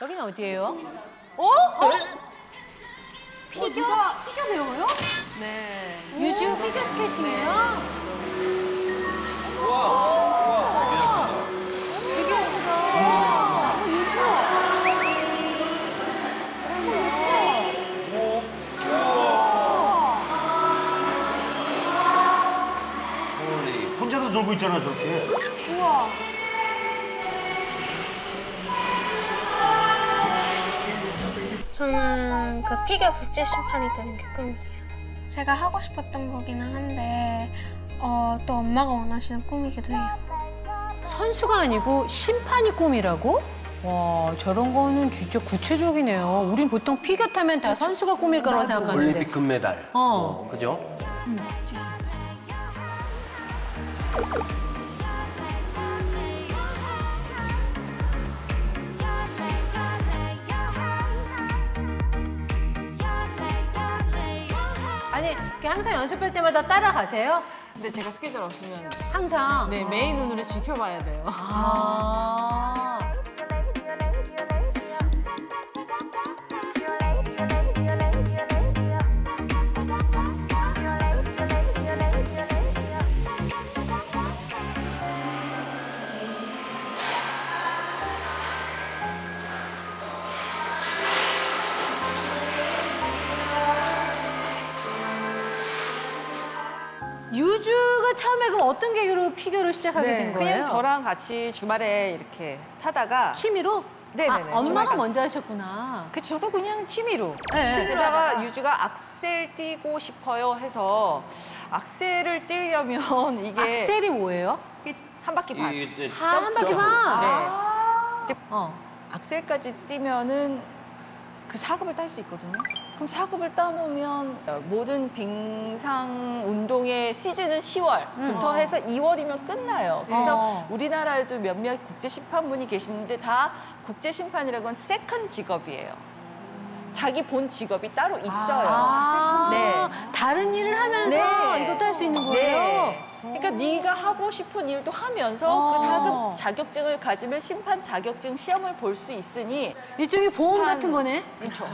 여기는 어디예요? 어? 피겨? 피겨 배워요? 네. 유주 피겨 스케이팅이에요? 되게 예쁘다. 홀리. 혼자서 놀고 있잖아 저렇게. 우와. 저는 그 피겨 국제 심판이 되는 게 꿈이에요. 제가 하고 싶었던 거기는 한데 어, 또 엄마가 원하시는 꿈이기도 해요. 선수가 아니고 심판이 꿈이라고? 와, 저런 거는 진짜 구체적이네요. 우린 보통 피겨 타면 다 선수가 꿈일 거라고 생각하는데. 올림픽 금메달. 어. 어, 그죠? 아니, 이렇게 항상 연습할 때마다 따라가세요? 근데 제가 스케줄 없으면 항상? 네 메인 눈으로 지켜봐야 돼요. 아. 어떤 계기로 피겨를 시작하게 된 거예요? 네, 그냥 저랑 같이 주말에 이렇게 타다가 취미로? 네네네, 아, 엄마가 먼저 하셨구나. 그 저도 그냥 취미로. 네. 취미로다가 유주가 악셀 뛰고 싶어요 해서 악셀을 뛰려면 이게 악셀이 뭐예요? 한 바퀴 반. 이- 이제 아, 한 바퀴 반. 네. 어. 악셀까지 뛰면은 그 사급을 딸 수 있거든요. 그럼 사급을 따놓으면 모든 빙상 운동의 시즌은 10월부터 해서 2월이면 끝나요. 그래서 어. 우리나라에도 몇몇 국제 심판분이 계시는데 다 국제 심판이라고는 second 직업이에요. 자기 본 직업이 따로 있어요. 아, 네. 다른 일을 하면서 네. 이것도 할 수 있는 거예요? 네. 그러니까 네가 하고 싶은 일도 하면서 어. 그 사급 자격증을 가지면 심판 자격증 시험을 볼 수 있으니 일종의 보험 한- 같은 거네? 그렇죠.